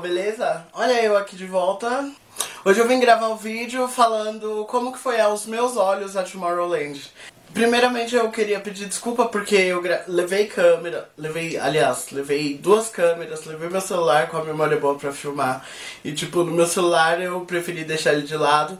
beleza? Olha eu aqui de volta. Hoje eu vim gravar um vídeo falando como que foi aos meus olhos a Tomorrowland. Primeiramente eu queria pedir desculpa porque eu levei câmera, levei, aliás, levei duas câmeras, levei meu celular com a memória boa pra filmar. E tipo, no meu celular eu preferi deixar ele de lado.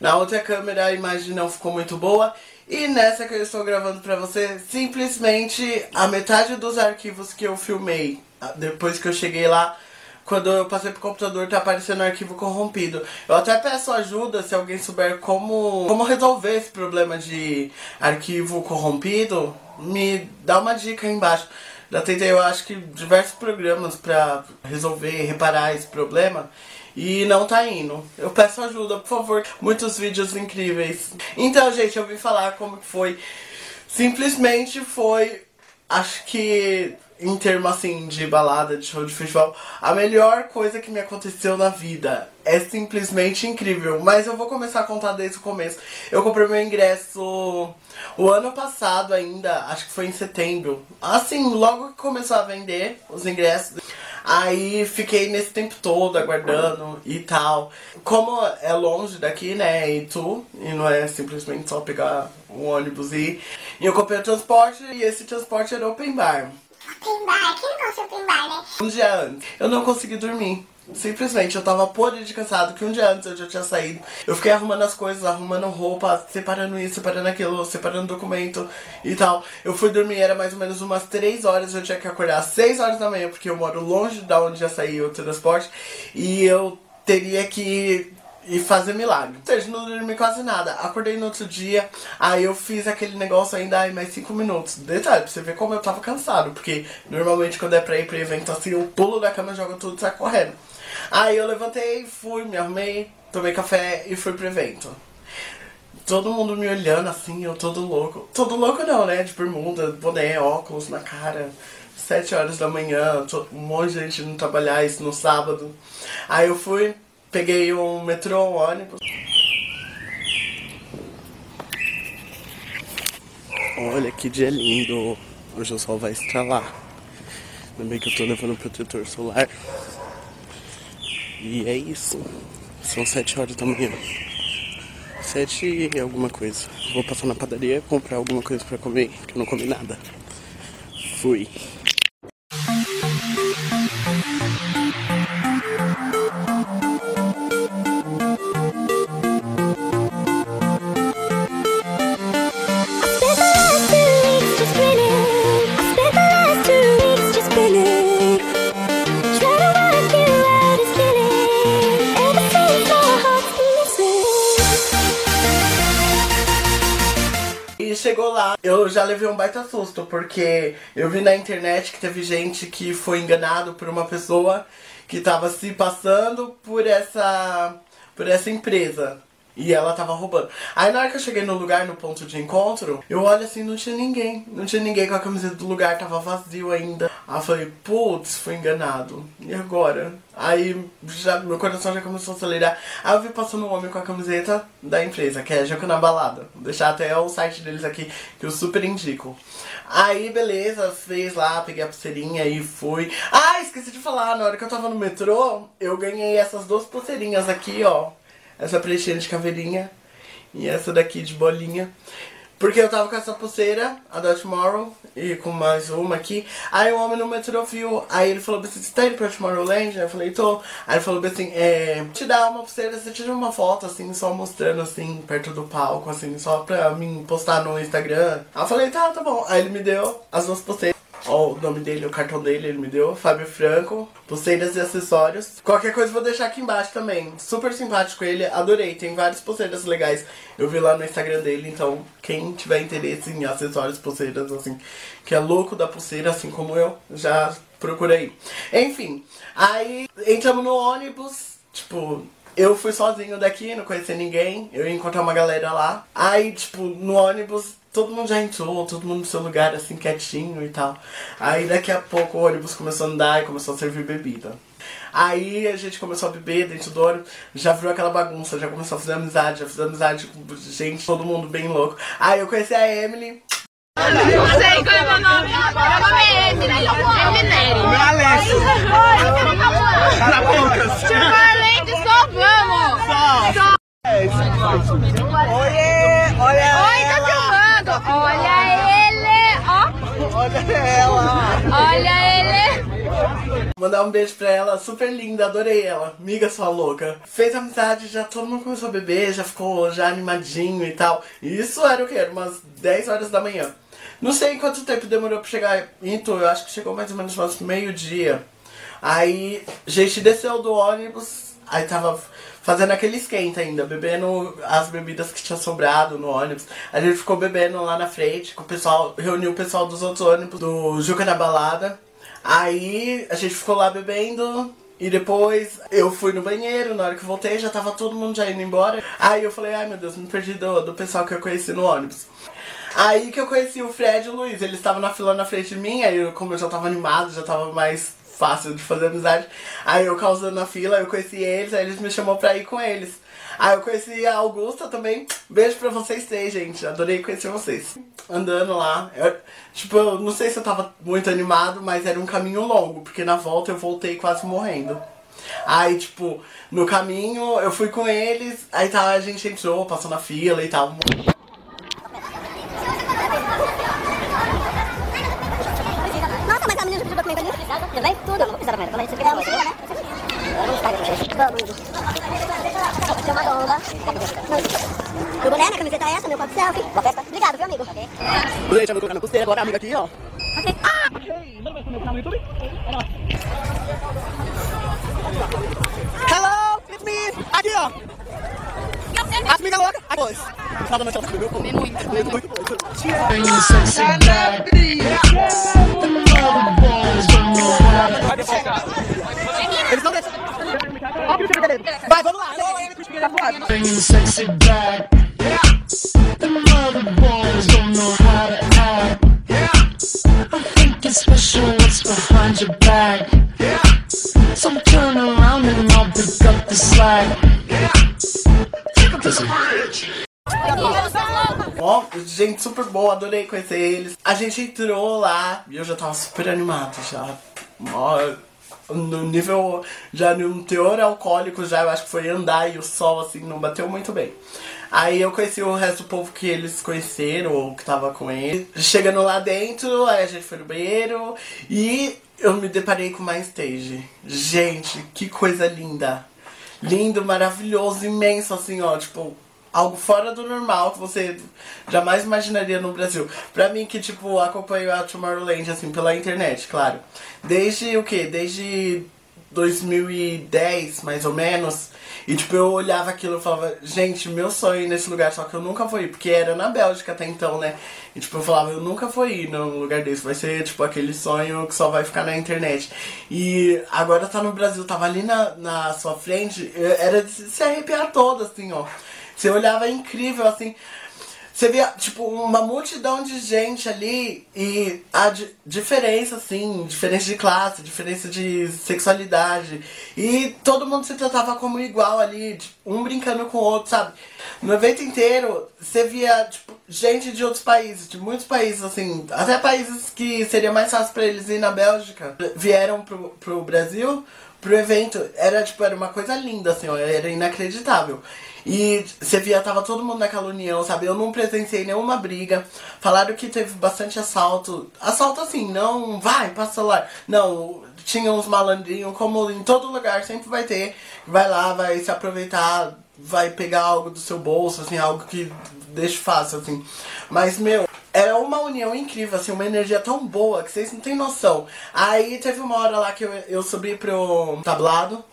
Na outra câmera a imagem não ficou muito boa. E nessa que eu estou gravando pra você, simplesmente a metade dos arquivos que eu filmei depois que eu cheguei lá quando eu passei pro computador tá aparecendo arquivo corrompido. Eu até peço ajuda se alguém souber como, como resolver esse problema de arquivo corrompido, me dá uma dica aí embaixo. Já tentei, eu acho que diversos programas pra resolver, reparar esse problema e não tá indo. Eu peço ajuda, por favor. Muitos vídeos incríveis. Então, gente, eu vim falar como foi. Simplesmente foi, acho que em termos assim de balada, de show de festival, a melhor coisa que me aconteceu na vida. É simplesmente incrível. Mas eu vou começar a contar desde o começo. Eu comprei meu ingresso o ano passado ainda, acho que foi em setembro. Assim, logo que começou a vender os ingressos. Aí fiquei nesse tempo todo aguardando e tal. Como é longe daqui, né, e tu, e não é simplesmente só pegar um ônibus e ir. E eu comprei o transporte e esse transporte era open bar. Open bar? Quem não gosta de bar, né? Um dia antes, eu não consegui dormir. Simplesmente, eu tava podre de cansado, que um dia antes eu já tinha saído. Eu fiquei arrumando as coisas, arrumando roupa, separando isso, separando aquilo, separando documento e tal. Eu fui dormir, era mais ou menos umas 3 horas, eu tinha que acordar às 6 horas da manhã, porque eu moro longe da onde já saiu o transporte. E eu teria que e fazer milagre. Ou seja, não dormi quase nada. Acordei no outro dia, aí eu fiz aquele negócio ainda, aí mais 5 minutos. Detalhe, pra você ver como eu tava cansado, porque normalmente quando é pra ir pro evento assim, eu pulo da cama, jogo tudo e correndo. Aí eu levantei, fui, me arrumei, tomei café e fui pro evento. Todo mundo me olhando assim, eu todo louco. Todo louco não, né? De bermuda, boné, óculos na cara. Sete horas da manhã, um monte de gente não trabalhar isso no sábado. Aí eu fui, Peguei um metrô, um ônibus. Olha que dia lindo. Hoje o sol vai estralar. Ainda que eu tô levando protetor solar. E é isso. São sete horas da manhã. Sete e alguma coisa. Vou passar na padaria comprar alguma coisa pra comer, que eu não comi nada. Fui. Já levei um baita susto, porque eu vi na internet que teve gente que foi enganado por uma pessoa que tava se passando por essa por essa empresa. E ela tava roubando. Aí na hora que eu cheguei no lugar, no ponto de encontro, eu olho assim, não tinha ninguém. Não tinha ninguém com a camiseta do lugar, tava vazio ainda. Aí eu falei, putz, fui enganado. E agora? Aí já, meu coração já começou a acelerar. Aí eu vi passando um homem com a camiseta da empresa, que é Jaco na Balada. Vou deixar até o site deles aqui, que eu super indico. Aí, beleza, fez lá, peguei a pulseirinha e fui. Ah, esqueci de falar, na hora que eu tava no metrô, eu ganhei essas duas pulseirinhas aqui, ó essa pretinha de caveirinha e essa daqui de bolinha. Porque eu tava com essa pulseira, a da Tomorrow, e com mais uma aqui. Aí o homem no metrô viu, aí ele falou assim, você tá indo pra Tomorrowland? Aí eu falei, tô. Aí ele falou assim, é, te dá uma pulseira, você tira uma foto, assim, só mostrando, assim, perto do palco, assim, só pra mim postar no Instagram. Aí eu falei, tá, tá bom. Aí ele me deu as duas pulseiras. Ó, o nome dele, o cartão dele, ele me deu. Fábio Franco. Pulseiras e acessórios. Qualquer coisa vou deixar aqui embaixo também. Super simpático ele, adorei. Tem várias pulseiras legais. Eu vi lá no Instagram dele, então quem tiver interesse em acessórios, pulseiras, assim, que é louco da pulseira, assim como eu, já procura aí. Enfim, aí entramos no ônibus, tipo, eu fui sozinho daqui, não conhecia ninguém. Eu ia encontrar uma galera lá. Aí, tipo, no ônibus todo mundo já entrou, todo mundo no seu lugar, assim, quietinho e tal. Aí daqui a pouco o ônibus começou a andar e começou a servir bebida. Aí a gente começou a beber dentro do ônibus, já virou aquela bagunça, já começou a fazer amizade, já fiz amizade com gente, todo mundo bem louco. Aí eu conheci a Emily. Não sei qual é o meu nome. Meu nome é Emily. Emineri. Meu é Alessio. Cala poucas. Valente, só vamos. Só. Oiê, olha Oi, tá filmando. Olha ele, ó. Olha ela. Olha ele. Mandar um beijo pra ela, super linda, adorei ela. Miga sua louca. Fez amizade, já todo mundo começou a beber, já ficou já animadinho e tal. E isso era o quê? Era umas 10 horas da manhã. Não sei quanto tempo demorou pra chegar em Itu, eu acho que chegou mais ou menos umas meio-dia. Aí gente desceu do ônibus, aí tava fazendo aquele esquenta ainda, bebendo as bebidas que tinha sobrado no ônibus. A gente ficou bebendo lá na frente, com o pessoal, reuniu o pessoal dos outros ônibus do Juca na Balada. Aí a gente ficou lá bebendo. E depois eu fui no banheiro, na hora que voltei já tava todo mundo já indo embora. Aí eu falei, ai meu Deus, me perdi do, do pessoal que eu conheci no ônibus. Aí que eu conheci o Fred e o Luiz, eles estavam na fila na frente de mim, aí como eu já tava animado, já tava mais fácil de fazer amizade. Aí eu causando na fila, eu conheci eles, aí eles me chamou pra ir com eles. Aí eu conheci a Augusta também. Beijo pra vocês três, gente. Adorei conhecer vocês. Andando lá. Eu, tipo, eu não sei se eu tava muito animado, mas era um caminho longo, porque na volta eu voltei quase morrendo. Aí, tipo, no caminho eu fui com eles, aí tá, a gente entrou, passou na fila e tal. Vou a gente sempre fala, né? Vamos estar aqui. Tem uma onda. Meu boné, minha camiseta é essa, meu foto selfie. Boa festa. Obrigado, viu, amigo? Gente, eu vou colocar na pulseira agora, amiga aqui, ó. Ok. Hello, it's me. Aqui, ó. As migas loucas. Aqui, pois. Nada mais comer muito. Muito, muito, muito. The sexy. Yeah. Don't know how to act. I think it's special what's behind your back. Yeah. So turn around and I'll pick up the slack. Take him to bridge. Ó, gente super boa, adorei conhecer eles. A gente entrou lá e eu já tava super animado já. No nível, já no teor alcoólico já, eu acho que foi andar e o sol assim não bateu muito bem. Aí eu conheci o resto do povo que eles conheceram, ou que tava com eles. Chegando lá dentro, aí a gente foi no banheiro e eu me deparei com uma stage. Gente, que coisa linda. Lindo, maravilhoso, imenso, assim, ó, tipo, algo fora do normal que você jamais imaginaria no Brasil. Pra mim que, tipo, acompanho a Tomorrowland, assim, pela internet, claro. Desde o quê? Desde 2010, mais ou menos. E, tipo, eu olhava aquilo e falava, gente, meu sonho ir nesse lugar, só que eu nunca ir, porque era na Bélgica até então, né? E, tipo, eu falava, eu nunca vou ir num lugar desse, vai ser, tipo, aquele sonho que só vai ficar na internet. E agora tá no Brasil, tava ali na, na sua frente, era de se arrepiar todo, assim, ó. Você olhava incrível, assim. Você via, tipo, uma multidão de gente ali e a di diferença, assim, diferença de classe, diferença de sexualidade. E todo mundo se tratava como igual ali, um brincando com o outro, sabe? No evento inteiro, você via, tipo, gente de outros países, de muitos países, assim, até países que seria mais fácil pra eles ir na Bélgica, vieram pro, pro Brasil pro evento. Era, tipo, era uma coisa linda, assim, ó, era inacreditável. E você via, tava todo mundo naquela união, sabe? Eu não presenciei nenhuma briga. Falaram que teve bastante assalto. Assalto assim, não vai, passa celular. Não, tinha uns malandrinhos, como em todo lugar sempre vai ter. Vai lá, vai se aproveitar, vai pegar algo do seu bolso, assim, algo que deixa fácil, assim. Mas, meu, era uma união incrível, assim, uma energia tão boa que vocês não têm noção. Aí teve uma hora lá que eu, eu subi pro tablado.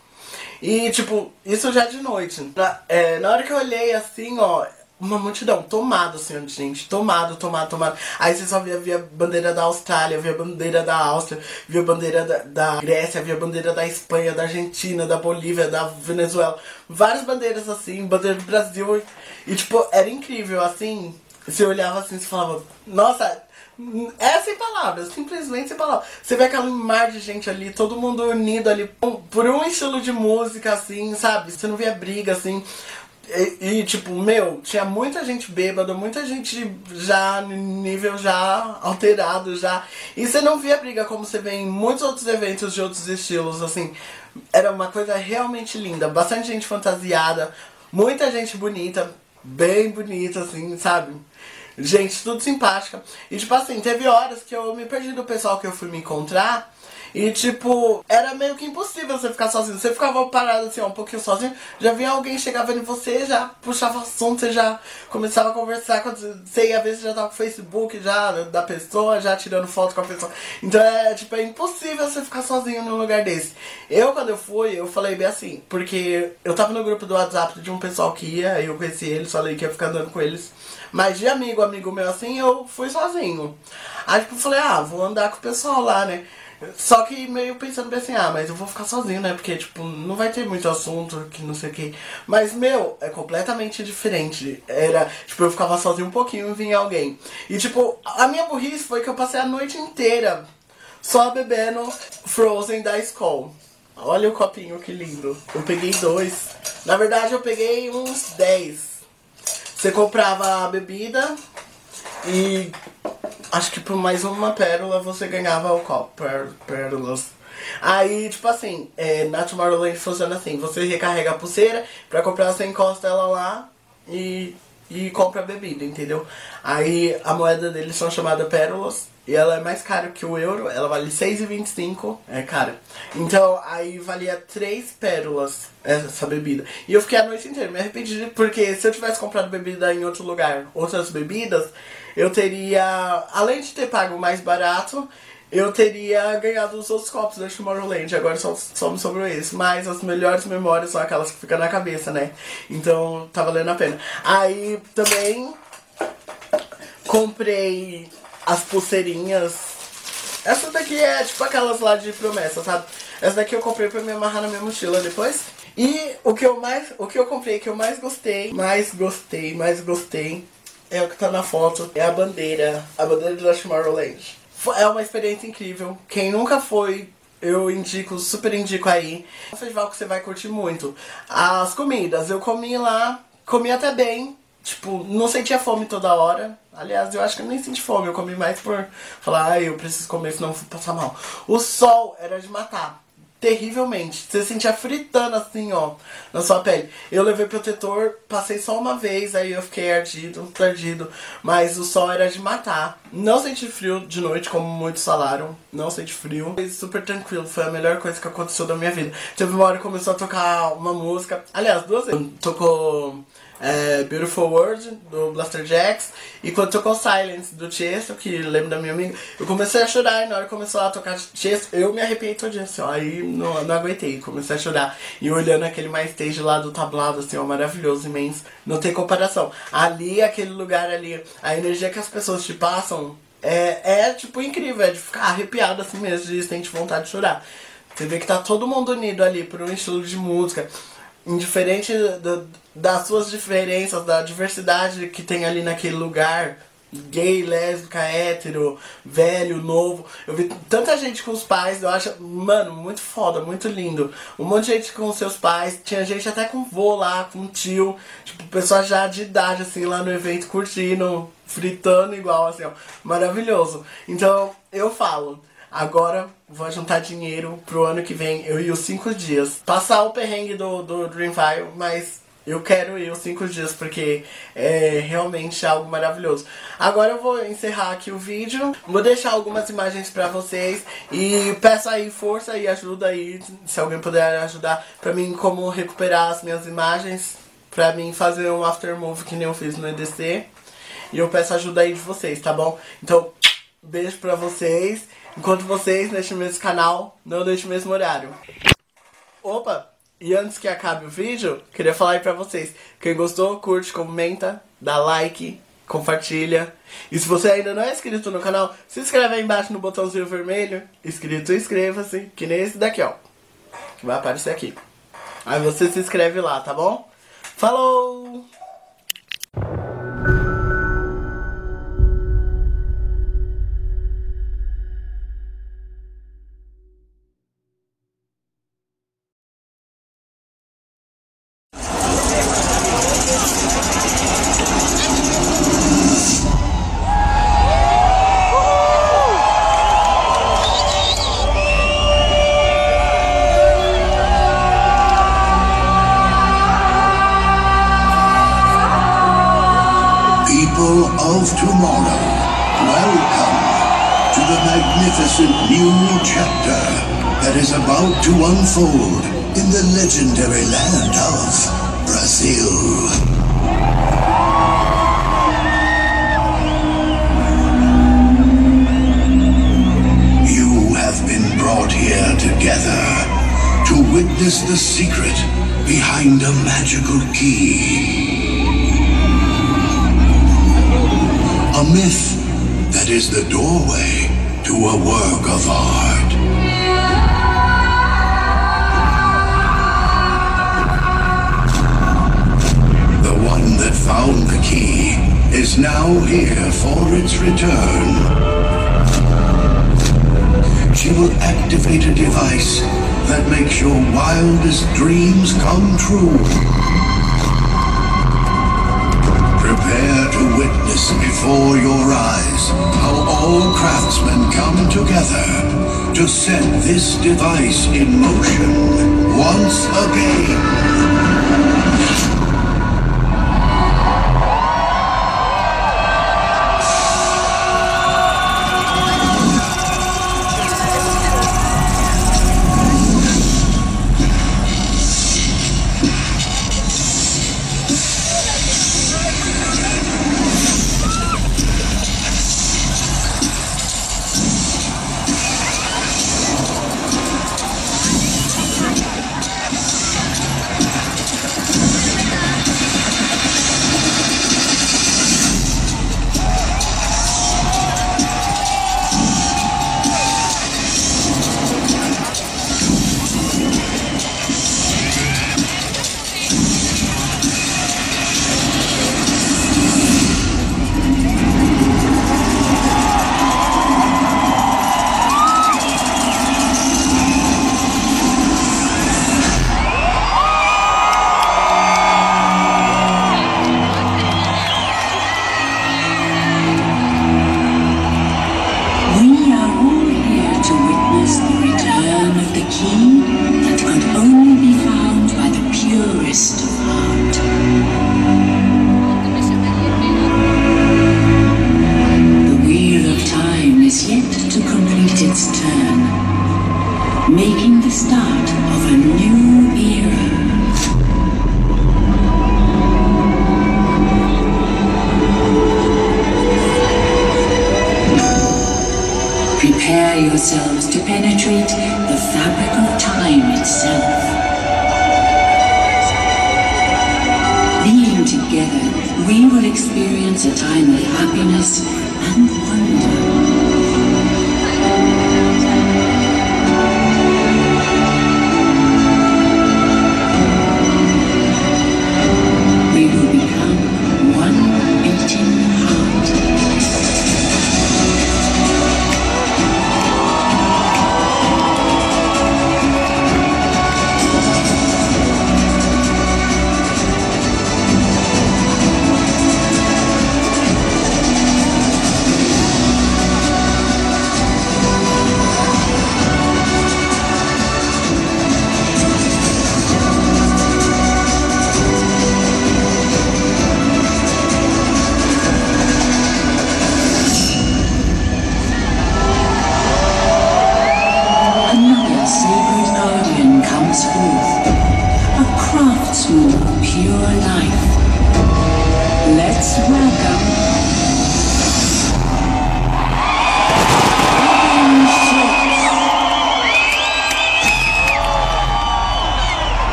E, tipo, isso já de noite. Na, é, na hora que eu olhei assim, ó, uma multidão, tomado, assim, gente, tomado, tomado, tomado. Aí você só via, via bandeira da Austrália, via bandeira da Áustria, via bandeira da, da Grécia, via bandeira da Espanha, da Argentina, da Bolívia, da Venezuela. Várias bandeiras assim, bandeira do Brasil. E, tipo, era incrível, assim. Você olhava assim e falava, nossa, é sem palavras, simplesmente sem palavras. Você vê aquela mar de gente ali, todo mundo unido ali por um estilo de música, assim, sabe? Você não via briga, assim. E, e, tipo, meu, tinha muita gente bêbada, muita gente já nível já alterado já. E você não via briga como você vê em muitos outros eventos de outros estilos, assim. Era uma coisa realmente linda. Bastante gente fantasiada, muita gente bonita, bem bonita, assim, sabe? Gente, tudo simpática. E tipo assim, teve horas que eu me perdi do pessoal que eu fui me encontrar. E tipo, era meio que impossível você ficar sozinho. Você ficava parado assim, um pouquinho sozinho, já vinha alguém chegava em você, já puxava assunto, você já começava a conversar com você ia ver se já tava com o Facebook já da pessoa, já tirando foto com a pessoa. Então é tipo, é impossível você ficar sozinho num lugar desse. Eu quando eu fui, eu falei bem assim, porque eu tava no grupo do WhatsApp de um pessoal que ia, eu conheci eles, falei que ia ficar andando com eles. Mas de amigo, amigo meu assim, eu fui sozinho. Aí tipo, eu falei, ah, vou andar com o pessoal lá, né? Só que meio pensando bem assim, ah, mas eu vou ficar sozinho, né? Porque, tipo, não vai ter muito assunto, que não sei o que. Mas, meu, é completamente diferente. Era, tipo, eu ficava sozinho um pouquinho e vinha alguém. E, tipo, a minha burrice foi que eu passei a noite inteira só bebendo Frozen da Skull. Olha o copinho, que lindo. Eu peguei dois. Na verdade, eu peguei uns 10. Você comprava a bebida e acho que por mais uma pérola você ganhava o copo. Pér pérolas. Aí, tipo assim, é, na Tomorrowland funciona assim, você recarrega a pulseira, pra comprar você encosta ela lá e, e compra a bebida, entendeu? Aí a moeda deles são chamada pérolas e ela é mais cara que o euro, ela vale 6,25, é cara. Então aí valia 3 pérolas essa bebida. E eu fiquei a noite inteira me arrependi, porque se eu tivesse comprado bebida em outro lugar, outras bebidas, eu teria, além de ter pago mais barato, eu teria ganhado os outros copos da Tomorrowland. Agora só, só me sobrou esse. Mas as melhores memórias são aquelas que ficam na cabeça, né? Então tá valendo a pena. Aí também comprei as pulseirinhas. Essa daqui é tipo aquelas lá de promessa, sabe? Essa daqui eu comprei pra me amarrar na minha mochila depois. E o que eu mais, o que eu comprei que eu mais gostei, mais gostei, mais gostei é o que tá na foto, é a bandeira, a bandeira da Tomorrowland. É uma experiência incrível. Quem nunca foi, eu indico, super indico aí. É um festival que você vai curtir muito. As comidas, eu comi lá, comi até bem. Tipo, não sentia fome toda hora. Aliás, eu acho que eu nem senti fome. Eu comi mais por falar, ai, eu preciso comer, senão eu vou passar mal. O sol era de matar terrivelmente. Você sentia fritando assim, ó, na sua pele. Eu levei protetor, passei só uma vez, aí eu fiquei ardido, perdido. Mas o sol era de matar. Não senti frio de noite, como muitos falaram. Não senti frio. Foi super tranquilo, foi a melhor coisa que aconteceu da minha vida. Teve uma hora que começou a tocar uma música. Aliás, duas vezes. Tocou é, Beautiful World, do Blaster Jacks, e quando tocou Silence, do Chesto, que lembro da minha amiga, eu comecei a chorar, e na hora que começou a tocar Chesto, eu me arrepiei todinho, assim, ó, aí não, não aguentei, comecei a chorar. E olhando aquele mais stage lá do tablado, assim, ó, maravilhoso, imenso, não tem comparação. Ali, aquele lugar ali, a energia que as pessoas te passam, é, é tipo, incrível, é de ficar arrepiado assim mesmo, de sentir vontade de chorar. Você vê que tá todo mundo unido ali por um estilo de música indiferente do, das suas diferenças, da diversidade que tem ali naquele lugar, gay, lésbica, hétero, velho, novo. Eu vi tanta gente com os pais, eu acho, mano, muito foda, muito lindo. Um monte de gente com seus pais, tinha gente até com vô lá, com tio, tipo, pessoa já de idade, assim, lá no evento, curtindo, fritando igual, assim, ó. Maravilhoso. Então, eu falo, Agora vou juntar dinheiro pro ano que vem, eu ir os 5 dias. Passar o perrengue do, do Dreamville, mas eu quero ir os 5 dias porque é realmente algo maravilhoso. Agora eu vou encerrar aqui o vídeo. Vou deixar algumas imagens pra vocês. E peço aí força e ajuda aí, se alguém puder ajudar pra mim como recuperar as minhas imagens. Pra mim fazer um aftermove que nem eu fiz no EDC. E eu peço ajuda aí de vocês, tá bom? Então, beijo pra vocês. Encontro vocês neste mesmo canal, não neste mesmo horário. Opa! E antes que acabe o vídeo, queria falar aí pra vocês. Quem gostou, curte, comenta, dá like, compartilha. E se você ainda não é inscrito no canal, se inscreve aí embaixo no botãozinho vermelho. Inscrito, inscreva-se, que nem esse daqui, ó. Que vai aparecer aqui. Aí você se inscreve lá, tá bom? Falou! In the legendary land of Brazil. You have been brought here together to witness the secret behind a magical key. A myth that is the doorway to a work of art. Found the key is now here for its return. She will activate a device that makes your wildest dreams come true. Prepare to witness before your eyes how all craftsmen come together to set this device in motion once again.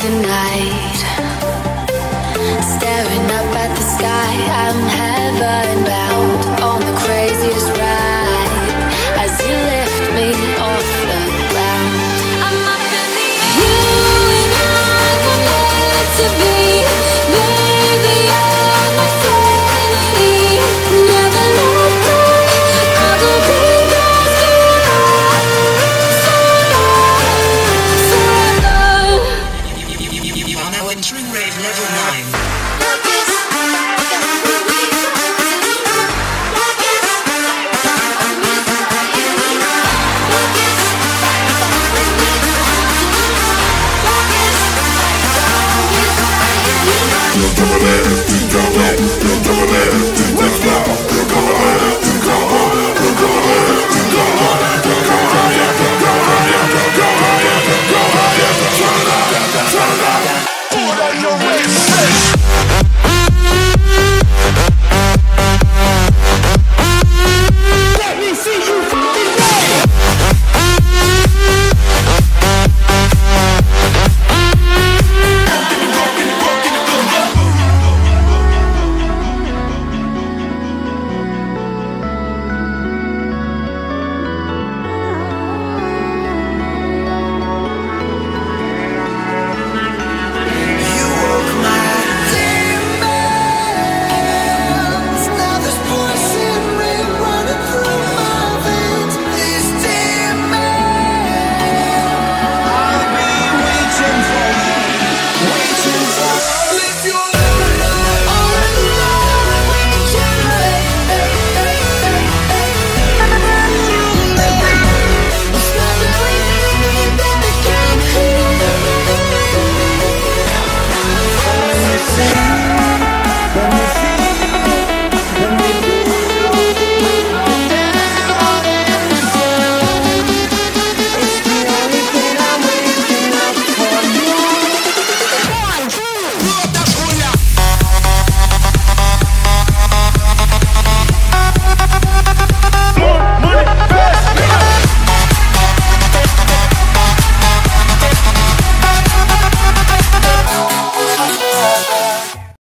Tonight.